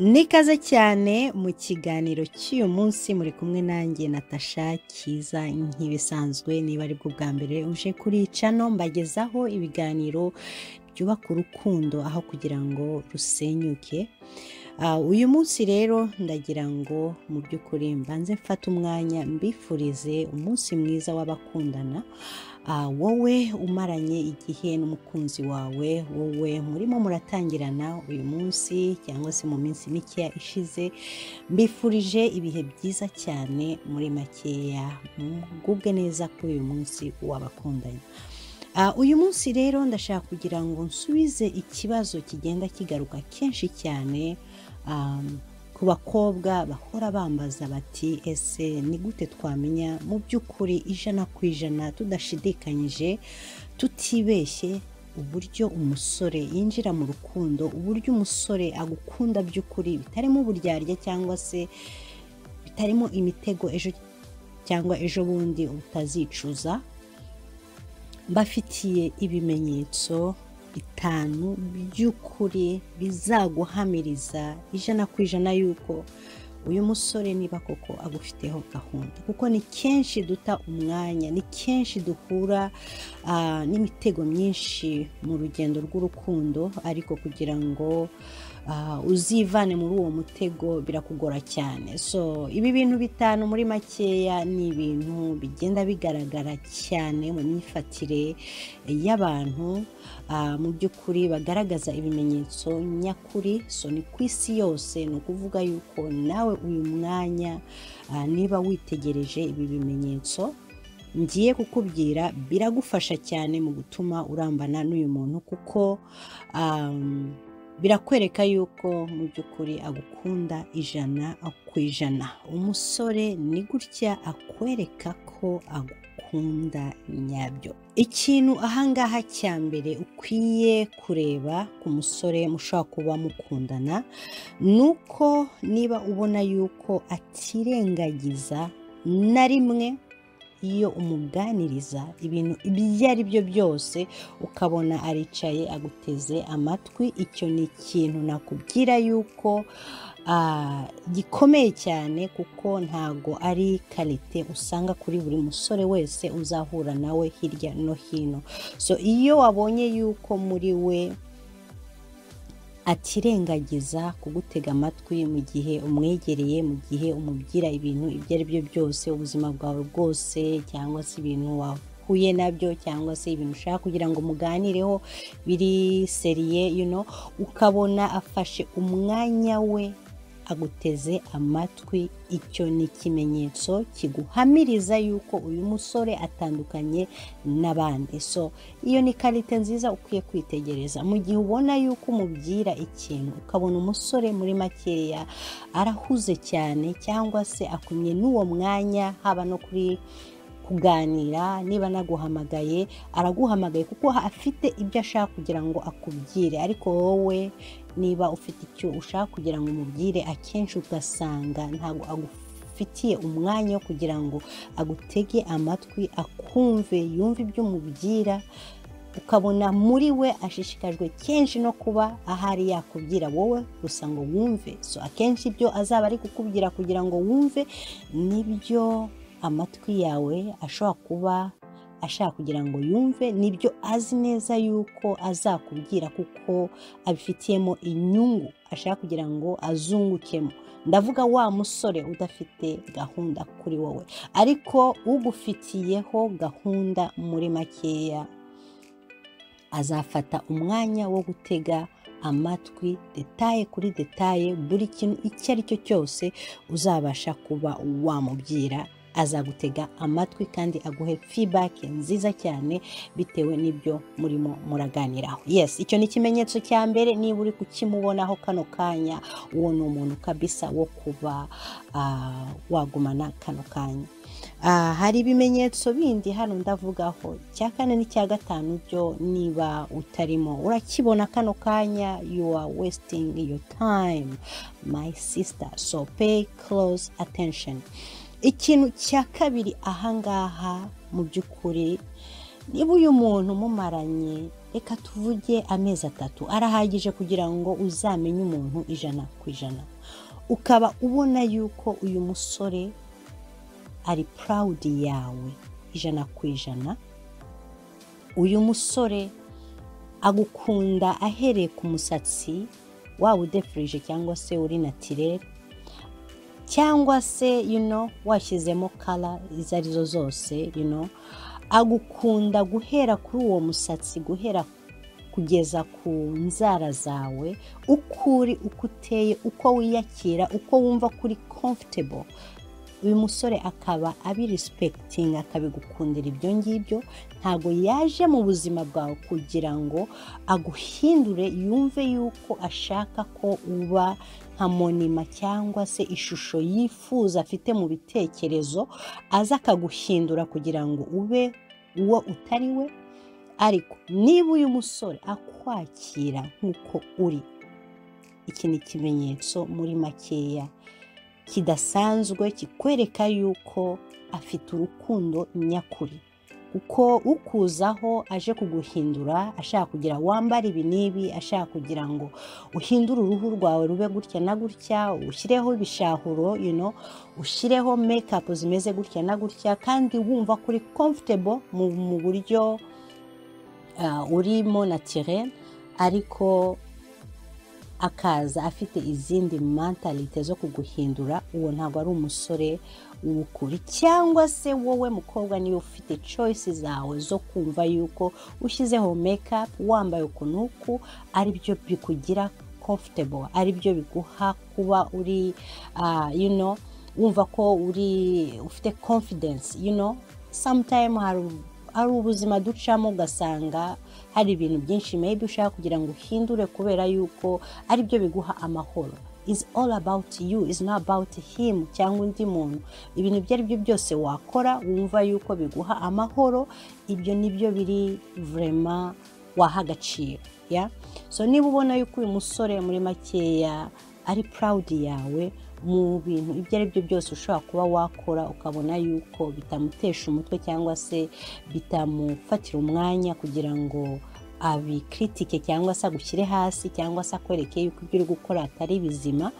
nikaze cyane mu kiganiro cy'uyu munsi muri kumwe nanjye natasha kiza nk'ibisanzwe niba ari bwo bwa mbere uje kuri cano mbagezaho ibiganiro byubaka urukundo aho kugira ngo rusenyuke. Uyu munsi rero ndagira ngo mu by'ukuri mbanze mfate umwanya mbifurize umunsi mwiza w'abakundana. Wowe umaranye igihe n'umukunzi wawe wowe murimo muratangirana uyu munsi cyangwa se mu minsi mikeya ishize. Mbifurije ibihe byiza cyane muri makeya mugubwe neza kuri uyu munsi w'abakundanye. Uyu munsi rero ndashaka kugira ngo nsubize ikibazo kigenda kigaruka kenshi cyane ku bakobwa bahora bambaza bati ese ni gute twamenya mu by'ukuri ijana ku ijana tudashidikanyije tutibeshye uburyo umusore yinjira mu rukundo uburyo umusore agukunda by'ukuri bitarimo uburyarya cyangwa se bitarimo imitego ejo cyangwa ejo bundi utazicuza? Mbafitiye ibimenyetso bitanu by'ukuri bizaguhamiriza ijana ku ijana y'uko uyu musore niba koko agufiteho gahunda. Kuko ni kenshi duta umwanya ni kenshi duhura n'imitego myinshi mu rugendo rw'urukundo ariko kugira ngo uzivane muri uwo mutego birakugora cyane. So ibi bintu bitanu muri makeya ni ibintu bigenda bigaragara cyane mu myifatire y'abantu. Mu by'ukuri bagaragaza ibimenyetso nyakuri. So ni ku isi yose ni ukuvuga yuko nawe uyu mwanya niba witegereje ibi bimenyetso ngiye kukubwira biragufasha cyane mu gutuma urambana n'uyu muntu kuko birakwereka yuko mu by'ukuri agukunda ijana ku ijana. Umusore ni gutya akwereka ko agukunda nyabyo. Ikintu ahangaha cya mbere ukwiye kureba ku musore mushobora kuba mukundana ni uko niba ubona yuko atirengagiza na rimwe iyo umuganiriza ibintu ibyo ari byo byose ukabona aricaye aguteze amatwi icyo ni ikintu nakubwira yuko gikomeye cyane kuko ntago ari karite usanga kuri buri musore wese uzahura nawe hirya no hino. So iyo wabonye yuko muri we atirengagiza kugutega amatwi mu gihe umwegereye mu gihe umubwira ibintu ibyo ari byo byose ubuzima bwawe bwose cyangwa se ibintu wahuye na byo cyangwa se ibintu ushaka kugira ngo muganireho biri seriye you know, ukabona afashe umwanya we aguteze amatwi icyo ni ikimenyetso kiguhamiriza yuko uyu musore atandukanye n'abandi. So iyo ni karite nziza ukwiye kwitegereza. Mu gihe ubona yuko umubwira ikintu ukabona umusore muri makeya arahuze cyane cyangwa se akumye n'uwo mwanya haba no kuri kuganira niba anaguhamagaye araguhamagaye kuko afite ibyo ashaka kugira ngo akubwire. Ariko wowe niba ufite icyo ushaka kugira ngo umubwire akenshi ugasanga ntabwo agufitiye umwanya wo kugira ngo agutege amatwi akumve yumve ibyo umubwira ukabona muri we ashishikajwe kenshi no kuba ahari yakubwira. Wowe gusa ngo wumve. So akenshi ibyo azaba ari kukubwira kugira ngo wumve ni byo amatwi yawe ashobora kuba ashaka kugira ngo yumve ni byo azi neza yuko azakubwira kuko abifitiyemo inyungu ashaka kugira ngo azungukemo. Ndavuga wa musore udafite gahunda kuri wowe. Ariko ugufitiyeho gahunda muri makeya azafata umwanya wo gutega amatwi detaye kuri detaye buri kintu icyo ari cyo cyose uzabasha kuba wamubwira azagutega amatwi kandi aguhe feedback nziza cyane bitewe n'ibyo murimo muraganiraho. Yes icyo ni ikimenyetso cya mbere niba uri kukimubonaho kano kanya uwo ni umuntu kabisa wo kuba wagumana kano kanya. Hari ibimenyetso bindi hano ndavugaho. Icya kane n'icya gatanu byo niba utarimo urakibona kano kanya you are wasting your time my sister. So pay close attention. Ikintu cya kabiri ahangaha mu by'ukuri niba uyu muntu mumaranye reka tuvuge amezi atatu. Arahagije kugira ngo uzamenye umuntu ijana ku ijana. Ukaba ubona yuko uyu musore ari purawudi yawe ijana ku ijana. Uyu musore agukunda ahereye ku musatsi waba udefurije cyangwa se uri natirere cyangwa se you know, washyizemo kara izo ari zo zose you know, agukunda guhera kuri uwo musatsi guhera kugeza ku nzara zawe uko uri uko uteye uko wiyakira uko wumva kuri comfortable. Uyu musore akaba abirisipekitinga akabigukundira ibyo ngibyo ntabwo yaje mu buzima bwawe kugira ngo aguhindure yumve yuko ashaka ko uba nka monima cyangwa se ishusho yifuza afite mu bitekerezo aza akaguhindura kugira ngo ube uwo utari we. Ariko niba uyu musore akwakira nk'uko uri iki ni ikimenyetso muri makeya kidasanzwe kikwereka yuko afite urukundo nyakuri. Kuko ukuzaho aje kuguhindura ashaka kugira wambare ibi n'ibi ashaka kugira ngo uhindure uruhu rwawe rube gutya na gutya ushyireho ibishahuro ushyireho mekapu zimeze gutya na gutya kandi wumva kuri comfortable mu, buryo uh, urimo natirere ariko akaza afite izindi mentalite zo kuguhindura uwo ntabwo ari umusore w'ukuri. Cyangwa se wowe mukobwa niyo ufite choice zawe zo kumva yuko ushyizeho mekapu wambaye uku ari byo bikugira comfortable ari byo biguha kuba uri uh, you know, wumva ko uri ufite confidence you know, sometime hari ari ubuzima ducamo ugasanga hari ibintu byinshi maybe ushaka kugira ngo uhindure kubera yuko ari byo biguha amahoro. Is all about you is not about him cyangwa undi muntu. Ibintu ibyo ari byo byose wakora wumva yuko biguha amahoro ibyo ni byo biri vrema waha agaciro ya so niba ubona yuko uyu musore muri makeya ari proud yawe mu bintu ibyo ari byo byose ushobora kuba wakora ukabona yuko bitamutesha umutwe cyangwa se bitamufatira umwanya kugira ngo abikritike cyangwa se agushyire hasi cyangwa se akwereke yuko ibyo uri gukora atari bizima.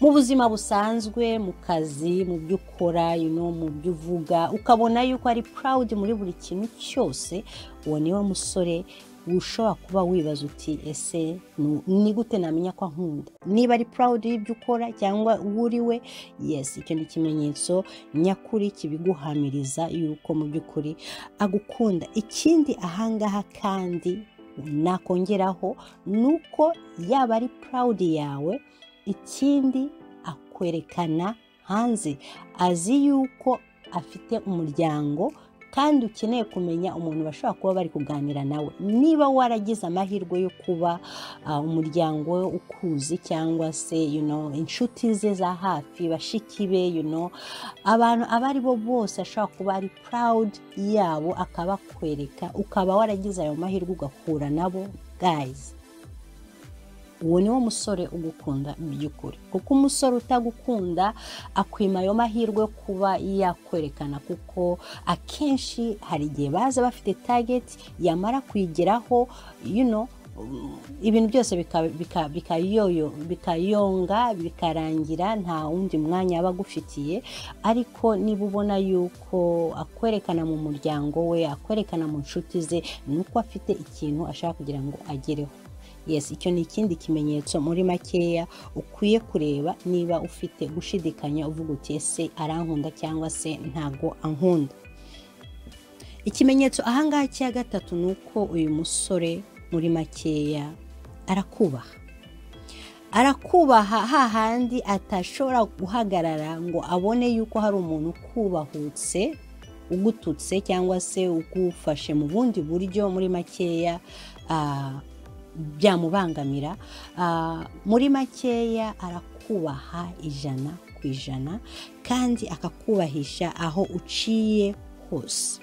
Mu buzima busanzwe mu kazi mu byo ukora mu byo uvuga ukabona yuko ari proud muri buri kintu cyose uwo ni we musore ushobora kuba wibaza uti ese ni gute namenya ko ankunda? Niba ari proud y'ibyo ukora cyangwa uwo uri we yes icyo ni ikimenyetso nyakuri kibiguhamiriza yuko mu by'ukuri agukunda. Ikindi ahangaha kandi nakongeraho ni uko yaba ari proud yawe ikindi akwerekana hanze. Azi yuko afite umuryango kandi ukeneye kumenya umuntu bashobora kuba bari kuganira nawe. Niba waragize amahirwe yo kuba umuryango we ukuzi cyangwa se inshuti ze za hafi bashiki be abantu abo ari bo bose ashobora kuba ari purawudi yabo akabakwereka ukaba waragize ayo mahirwe ugahura nabo gayizi uwo ni wo musore ugukunda by'ukuri. Kuko umusore utagukunda akwima ayo mahirwe kuba yakwerekana kuko akenshi hari igihe baza bafite tageti yamara kuyigeraho yuno ibintu byose bikayonga bikarangira nta wundi mwanya aba agufitiye. Ariko niba ubona yuko akwerekana mu muryango we akwerekana mu nshuti ze ni uko afite ikintu ashaka kugira ngo agereho. Yes icyo ni ikindi kimenyetso muri makeya ukwiye kureba niba ufite gushidikanya uvuga uti ese arankunda cyangwa se ntago ankunda? Ikimenyetso ahangaha cya gatatu ni uko uyu musore muri makeya arakubaha. Arakubaha hahandi atashobora guhagarara ngo abone yuko hari umuntu ukubahutse ugututse cyangwa se ugufashe mu bundi buryo muri makeya byamubangamira muri makeya arakubaha ijana ku ijana kandi akakubahisha aho uciye hose.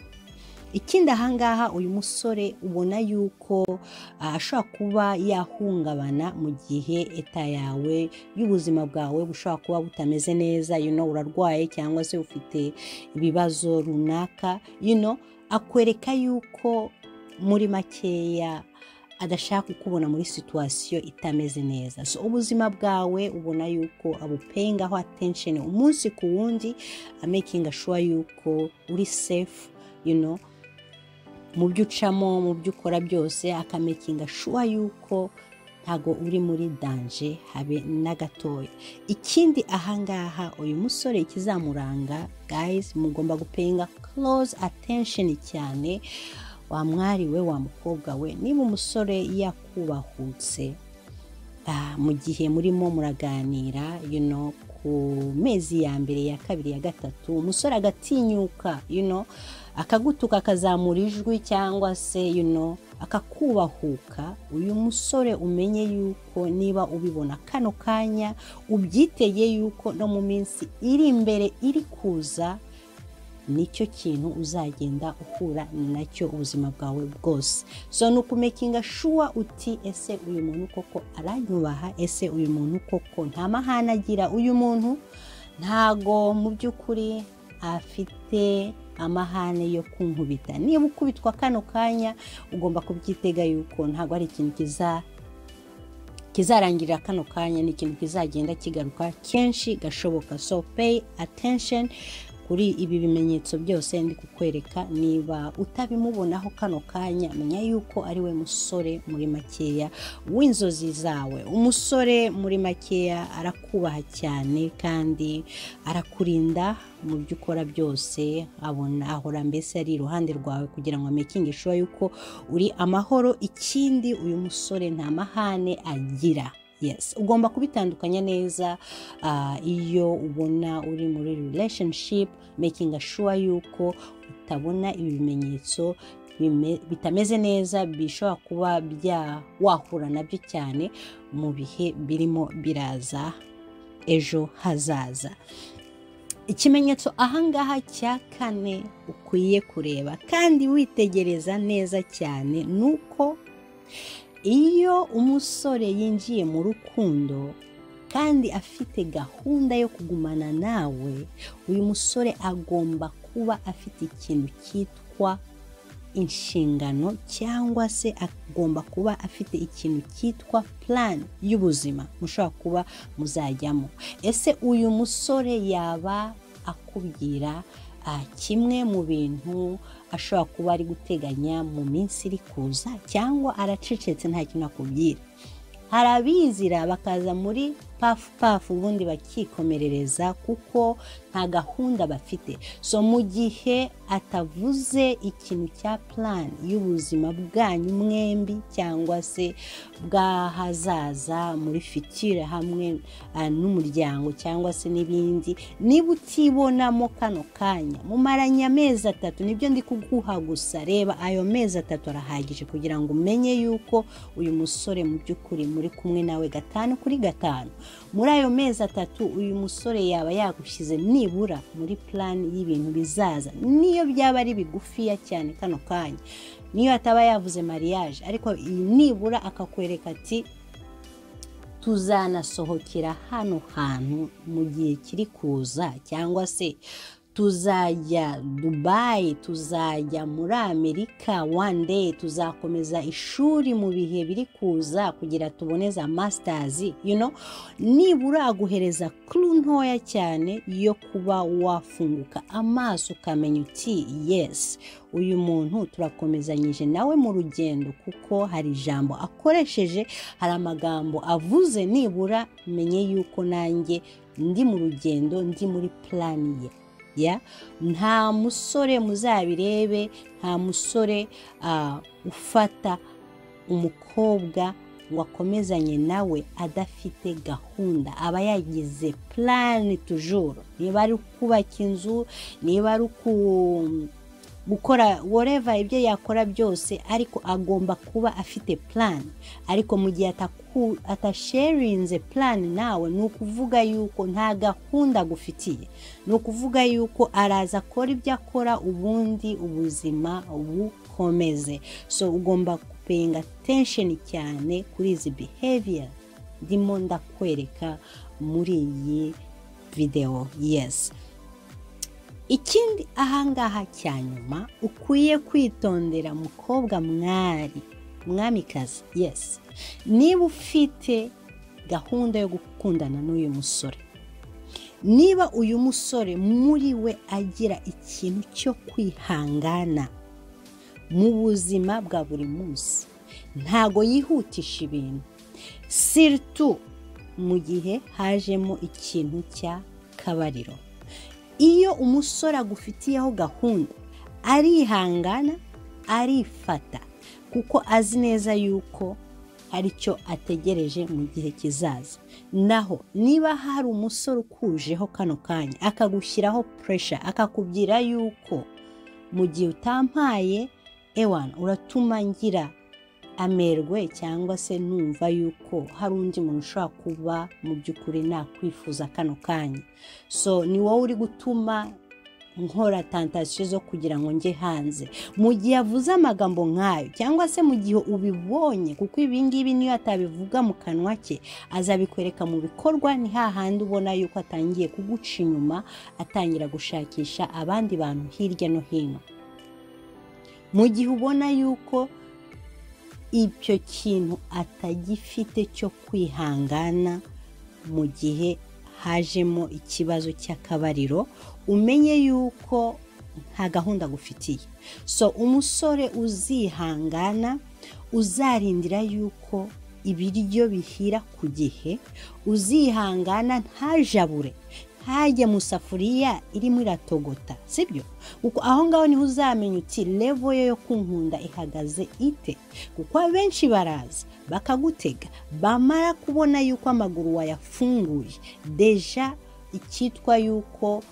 Ikindi ahangaha uyu musore ubona yuko ashobora kuba yahungabana mu gihe eta yawe y'ubuzima bwawe bushobora kuba butameze neza yuno urarwaye cyangwa se ufite ibibazo runaka yuno akwereka yuko muri makeya adashaka kukubona muri situwasiyo itameze neza. So ubuzima bwawe ubona yuko abupengaho attention umunsi ku wundi amakinga sure yuko uri safe you know mu byo ucamo mu byo ukora byose akamakinga sure yuko ntago uri muri danje habe na gatoya ikindi ahangaha uyu musore ikizamuranga guys mugomba gupenga close attention cyane wa mwari we wa mukobwa we. Niba umusore yakubahutse mu gihe murimo muraganira ku mezi ya mbere ya kabiri ya gatatu umusore agatinyuka akagutuka akazamura ijwi cyangwa se akakubahuka uyu musore umenye yuko niba ubibona kano kanya ubyitege yuko no mu minsi iri imbere iri kuza ni cyo kintu uzagenda uhura na cyo ubuzima bwawe bwose. So ni ukumekinga shuwa uti ese uyu muntu koko aranyubaha? Ese uyu muntu koko nta mahane agira? Uyu muntu ntago mu by'ukuri afite amahane yo kunkubita. Niba ukubitwa kano kanya ugomba kubyitega yuko ntabwo ari ikintu kiza kizarangirira kano kanya ni ikintu kizagenda kigaruka kenshi gashoboka. So pay attention. Kuri ibi bimenyetso byose ndi kukwereka niba utabimubonaho kano kanya menya yuko ari we musore muri makeya w'inzozi zawe. Umusore muri makeya arakubaha cyane kandi arakurinda mu byo ukora byose abona ahora mbese ari iruhande rwawe kugira ngo amekinge shuwa yuko uri amahoro ikindi uyu musore nta mahane agira. Yes ugomba kubitandukanya neza iyo ubona uri muri relationship making sure yuko utabona ibi bimenyetso bitameze neza bishobora kuba wahura na byo cyane mu bihe birimo biraza ejo hazaza. Ikimenyetso ahangaha cya kane ukwiye kureba kandi witegereza neza cyane ni uko iyo umusore yinjiye mu rukundo kandi afite gahunda yo kugumana nawe uyu musore agomba kuba afite ikintu cyitwa inshingano cyangwa se agomba kuba afite ikintu cyitwa plan y'ubuzima mushobora kuba muzajyamo. Ese uyu musore yaba akubwira kimwe mu bintu ashobora kuba ari guteganya mu minsi iri kuza cyangwa aracecetse nta kintu akubwira. Hari abizira bakaza muri pafu pafu ubundi bakikomerereza kuko nta gahunda bafite. So mu gihe atavuze ikintu cya plan y'ubuzima bwanyu mwembi cyangwa se bw'ahazaza muri fitire hamwe n'umuryango cyangwa se n'ibindi niba utibonamo kano kanya mumaranye amezi atatu ni byo ndi kuguha gusa. Reba ayo mezi atatu arahagije kugira ngo umenye yuko uyu musore mu by'ukuri muri kumwe nawe gatanu kuri gatanu. Muri ayo mezi atatu uyu musore yaba yagushyize nibura muri plan y'ibintu bizaza. Niyo byaba ari bigufiya cyane kano kanya. Niyo ataba yavuze mariage. Ariko nibura akakwereka ati tuzanasohokera hano hantu mu gihe kiri kuza cyangwa se tuzajya dubayi tuzajya muri amerika one day tuzakomeza ishuri mu bihe biri kuza kugira tubone za masitazi you know? Nibura aguhereza kuru ntoya cyane yo kuba wafunguka amaso ukamenya uti yesi uyu muntu turakomezanyije nawe mu rugendo kuko hari ijambo akoresheje hari amagambo avuze nibura menye yuko nanjye ndi mu rugendo ndi muri plani ye. Nta musore muzabirebe nta musore ufata umukobwa ngo akomezanye nawe adafite gahunda. Aba yagize purani tujuru niba ari kubaka inzu niba ari gukora woreva ibyo yakora byose ariko agomba kuba afite purani ariko mu gihe atasherinze purani nawe ni ukuvuga yuko nta gahunda agufitiye. Ni ukuvuga yuko araza akora ibyo akora ubundi ubuzima bukomeze. So ugomba gupenga atensheni cyane kuri izi behavior. Ndimo ndakwereka muri iyi videwo yesi ikindi ahangaha cya nyuma ukwiye kwitondera mukobwa mwari mwamikazi yesi niba ufite gahunda yo gukundana n'uyu musore niba uyu musore muri we agira ikintu cyo kwihangana mu buzima bwa buri munsi ntago yihutisha ibintu. Siritu mu gihe hajemo ikintu cya kabariro. Iyo umusore agufitiyeho gahunda arihangana arifata. Kuko azi neza yuko hari icyo ategereje mu gihe kizaza. Naho niba hari umusore ukujeho kano kanya akagushyiraho puresha akakubwira yuko mu gihe utampaye ewana uratuma ngira amerwe cyangwa se numva yuko hari undi muntu ushobora kuba mu by'ukuri nakwifuza kano kanya. So ni wowe uri gutuma nkora tantasiyo zo kugira ngo njye hanze. Mu gihe avuze amagambo nk'ayo cyangwa se mu gihe ubibonye kuko ibi ngibi niyo atabivuga mu kanwa ke azabikwereka mu bikorwa ni hahandi ubona yuko atangiye kuguca inyuma atangira gushakisha abandi bantu hirya no hino. Mu gihe ubona yuko icyo kintu atagifite cyo kwihangana mu gihe hajemo ikibazo cy'akabariro umenye yuko nta gahunda agufitiye. So umusore uzihangana uzarindira yuko ibiryo bihira ku gihe uzihangana ntajabure. Ntajye mu safuriya irimo iratogota sibyo? Kuko aho ngaho ni ho uzamenya uti levo yo kunkunda ihagaze ite? Kuko abenshi baraza bakagutega bamara kubona yuko amaguru wayafunguye deja icyitwa yuko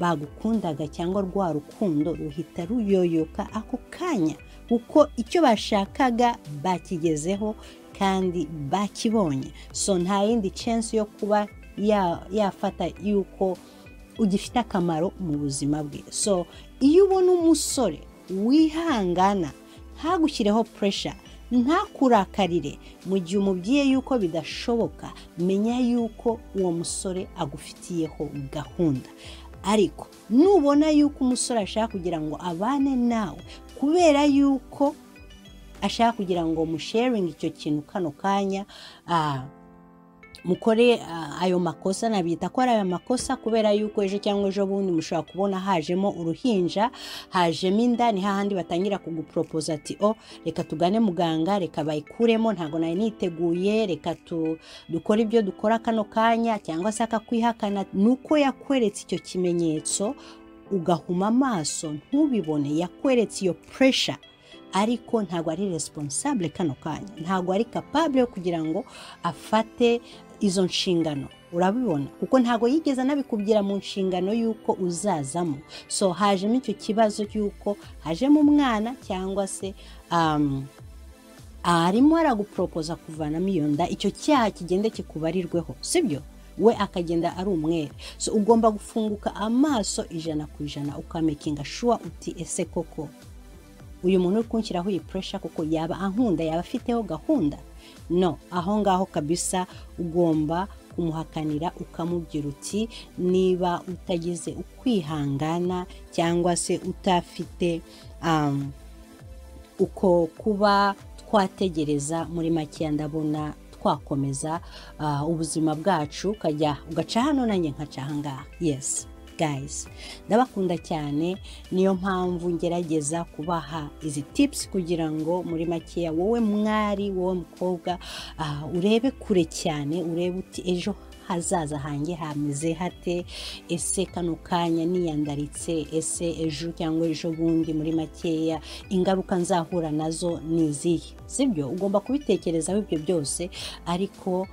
bagukundaga cyangwa rwa rukundo ruhita ruyoyoka ako kanya kuko icyo bashakaga bakigezeho kandi bakibonye. So nta yindi chance yo kuba yafata yuko ugifite akamaro mu buzima bwe. So iyo ubona umusore wihangana ntagushyireho puresha ntakurakarire mu gihe umubwiye yuko bidashoboka menya yuko uwo musore agufitiyeho gahunda. Ariko nubona yuko umusore ashaka kugira ngo abane nawe kubera yuko ashaka kugira ngo musharinge icyo kintu kano kanya mukore ayo makosa nabyita ko ari ayo makosa kubera yuko ejo cyangwa ejo bundi mushobora kubona hajemo uruhinja hajemo inda ni hahandi batangira kuguporopoza ati o reka tugane muganga reka bayikuremo ntabwo nari niteguye reka dukore ibyo dukora kano kanya cyangwa se akakwihakana. Ni uko yakweretse icyo kimenyetso ugahuma amaso ntubibone yakweretse iyo puresha ariko ntabwo ari responsable kano kanya. Ntabwo ari capable yo kugira ngo afate izo nshingano. Urabibona? Kuko ntabwo yigeze anabikubwira mu nshingano y'uko uzazamo. So hajemo icyo kibazo cy'uko hajemo umwana cyangwa se arimo araguporopoza kuvanamo iyo nda icyo cyaha kigende kikubarirweho sibyo? We akagenda ari umwere. So ugomba gufunguka amaso ijana ku ijana ukamekinga shuwa uti ese koko? Uyu muntu uri kunshyiraho iyi puresha kuko yaba ankunda yaba afiteho gahunda? No aho ngaho kabisa ugomba kumuhakanira ukamubwira uti niba utagize ukwihangana cyangwa se utafite uko kuba twategereza muri makeya ndabona twakomeza ubuzima bwacu ukajya ugaca hano nanjye nkaca ahangaha yesi guys. Ndabakunda cyane niyo mpamvu ngerageza kubaha izi tips kugira ngo muri makeya wowe mwari wowe mukobwa urebe kure cyane urebe uti ejo hazaza hanjye hameze hate ese kano kanya niyandaritse ese ejo cyangwa ejo bundi muri makeya ingaruka nzahura na zo ni izihe? Sibyo? Ugomba kubitekerezaho ibyo byose ariko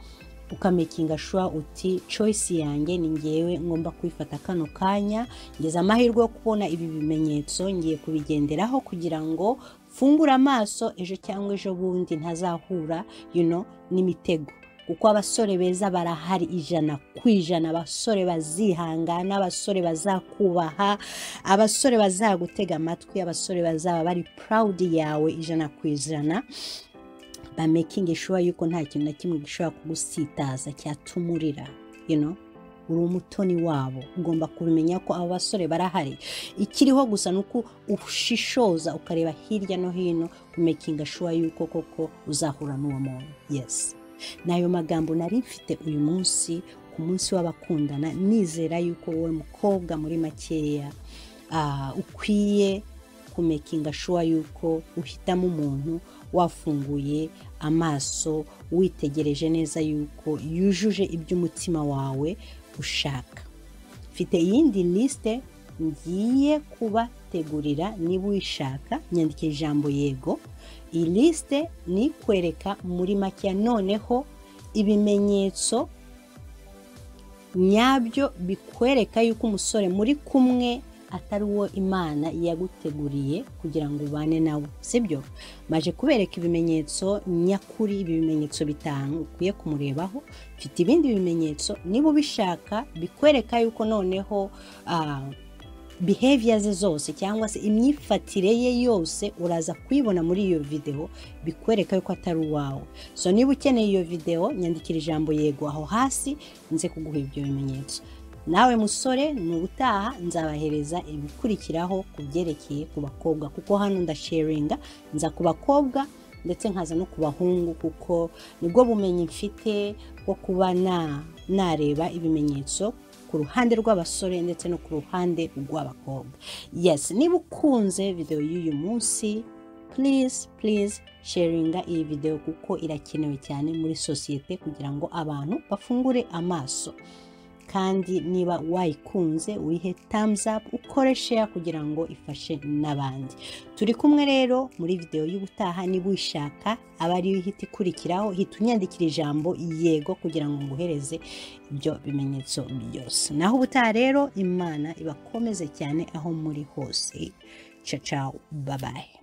ukamekinga shuwa uti choice yanjye ni ngewe ngomba kwifata kano kanya. Ngeze amahirwe yo kubona ibi bimenyetso ngiye kubigenderaho kugira ngo mfungure amaso ejo cyangwa ejo bundi ntazahura n'imitego. Kuko abasore beza barahari ijana ku ijana. Abasore bazihangana abasore bazakubaha abasore bazagutega amatwi abasore bazaba bari purawudi yawe ijana ku ijana. Bamekingi shuwa yuko nta kintu na kimwe gishobora kugusitaza cyatumurira you know? uri umutoni wabo. Ugomba kubimenya ko aba basore barahari. Ikiriho gusa ni uko ushishoza ukareba hirya no hino kumekinga shuwa yuko koko uzahura n'uwo muntu. Yesi ni ayo magambo nari mfite uyu munsi ku munsi w'abakundana nizera yuko wowe mukobwa muri makeya ukwiye kumekinga shuwa yuko uhitamo umuntu wafunguye amaso witegereje neza yuko yujuje iby'umutima wawe ushaka. Mfite iyindi lisite ngiye kubategurira niba uyishaka. Nyandikira ijambo yego. Iyi lisite ni kwereka muri make noneho ibimenyetso nyabyo bikwereka yuko umusore muri kumwe atari uwo imana yaguteguriye kugira ngo ubane nawe sibyo? Maje kubereka ibimenyetso nyakuri ibi bimenyetso bitanu ukwiye kumurebaho mfite ibindi bimenyetso. Niba ubishaka bikwereka yuko noneho behavior ze zose cyangwa se imyifatire ye yose uraza kuyibona muri iyo videwo bikwereka yuko atari uwawe. So niba ukeneye iyo videwo nyandikira ijambo yego aho hasi nze kuguha ibyo bimenyetso. Nawe musore ni ubutaha nzabahereza ibikurikiraho ku byerekeye ku bakobwa. Kuko hano ndasharinga nza ku bakobwa ndetse nkaza no ku bahungu kuko ni bwo bumenyi mfite bwo kuba nareba ibimenyetso ku ruhande rw'abasore ndetse no ku ruhande rw'abakobwa. Yesi niba ukunze videwo y'uyu munsi purize purize sharinga iyi videwo kuko irakenewe cyane muri sosiyete kugira ngo abantu bafungure amaso. Kandi niba wayikunze wihe thumbs up ukore share kugira ngo ifashe n'abandi. Turi kumwe rero muri videwo y'ubutaha niba uyishaka aba ariyo ihita ikurikiraho hita unyandikira ijambo yego kugira ngo nguhereze ibyo bimenyetso byose. Naho ubutaha rero imana ibakomeze cyane aho muri hose. Cacawu babaye